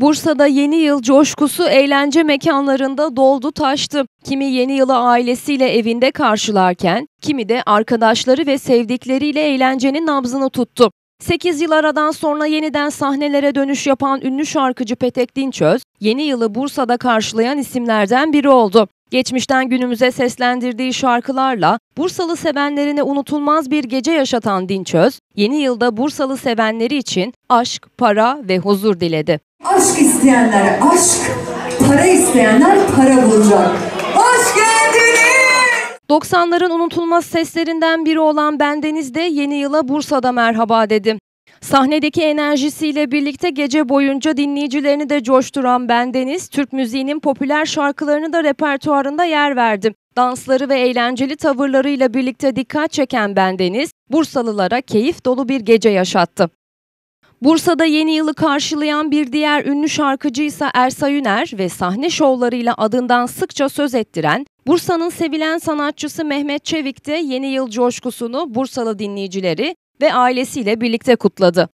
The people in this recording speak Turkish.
Bursa'da yeni yıl coşkusu eğlence mekanlarında doldu taştı. Kimi yeni yılı ailesiyle evinde karşılarken, kimi de arkadaşları ve sevdikleriyle eğlencenin nabzını tuttu. 8 yıl aradan sonra yeniden sahnelere dönüş yapan ünlü şarkıcı Petek Dinçöz, yeni yılı Bursa'da karşılayan isimlerden biri oldu. Geçmişten günümüze seslendirdiği şarkılarla Bursalı sevenlerine unutulmaz bir gece yaşatan Dinçöz, yeni yılda Bursalı sevenleri için aşk, para ve huzur diledi. Aşk isteyenler aşk, para isteyenler para bulacak. Hoş geldiniz. 90'ların unutulmaz seslerinden biri olan Bendeniz de yeni yıla Bursa'da merhaba dedi. Sahnedeki enerjisiyle birlikte gece boyunca dinleyicilerini de coşturan Bendeniz, Türk müziğinin popüler şarkılarını da repertuarında yer verdi. Dansları ve eğlenceli tavırlarıyla birlikte dikkat çeken Bendeniz, Bursalılara keyif dolu bir gece yaşattı. Bursa'da yeni yılı karşılayan bir diğer ünlü şarkıcı ise Ersa Üner ve sahne şovlarıyla adından sıkça söz ettiren Bursa'nın sevilen sanatçısı Mehmet Çevik de yeni yıl coşkusunu Bursalı dinleyicileri ve ailesiyle birlikte kutladı.